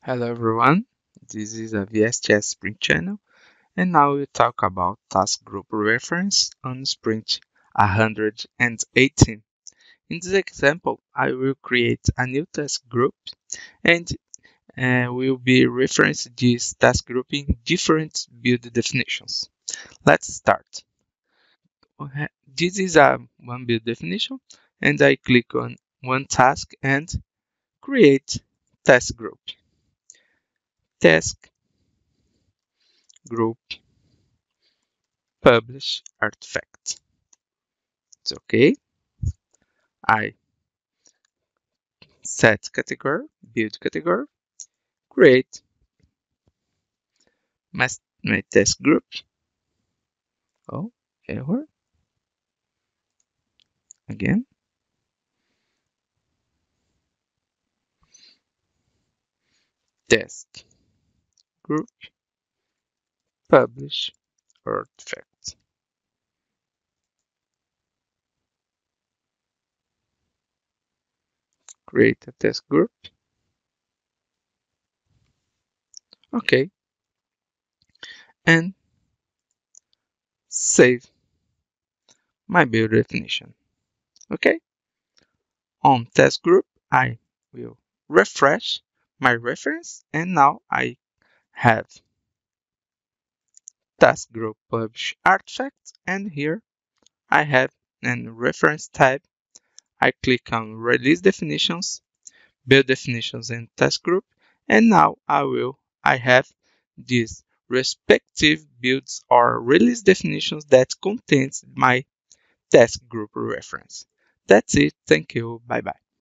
Hello everyone, this is a VSTS Sprint channel and now we'll talk about task group reference on Sprint 118. In this example, I will create a new task group and uh, will be referencing this task group in different build definitions. Let's start. This is a one build definition and I click on one task and create task group task group publish artifact. It's okay. I set category, build category, create my, my group. Oh, error. Again. Task group, publish artifact. Create a test group. Okay. And save my build definition. Okay. On test group, I will refresh my reference and now I have task group publish artifact and here I have an reference type. I click on release definitions, build definitions and task group and now I will I have these respective builds or release definitions that contains my task group reference. That's it. Thank you. Bye bye.